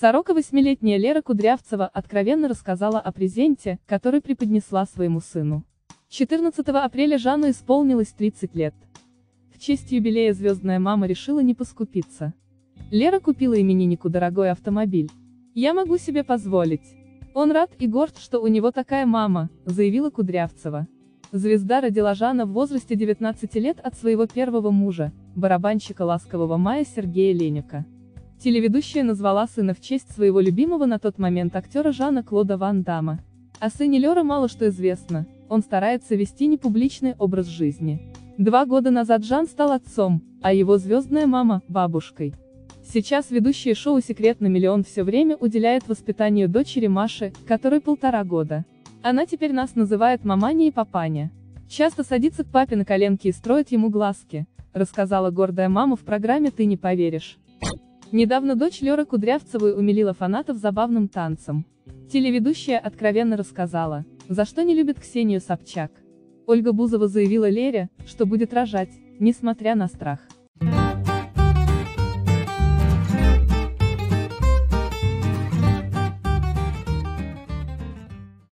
Сорока восьмилетняя Лера Кудрявцева откровенно рассказала о презенте, который преподнесла своему сыну. 14 апреля Жанну исполнилось 30 лет. В честь юбилея звездная мама решила не поскупиться. Лера купила имениннику дорогой автомобиль. «Я могу себе позволить. Он рад и горд, что у него такая мама», заявила Кудрявцева. Звезда родила Жана в возрасте 19 лет от своего первого мужа, барабанщика «Ласкового мая» Сергея Леника. Телеведущая назвала сына в честь своего любимого на тот момент актера Жана Клода Ван Дамма. О сыне Лера мало что известно, он старается вести непубличный образ жизни. Два года назад Жан стал отцом, а его звездная мама – бабушкой. Сейчас ведущая шоу «Секрет на миллион» все время уделяет воспитанию дочери Маши, которой полтора года. Она теперь нас называет маманя и папаня. Часто садится к папе на коленки и строит ему глазки, рассказала гордая мама в программе «Ты не поверишь». Недавно дочь Леры Кудрявцевой умилила фанатов забавным танцем. Телеведущая откровенно рассказала, за что не любит Ксению Собчак. Ольга Бузова заявила Лере, что будет рожать, несмотря на страх.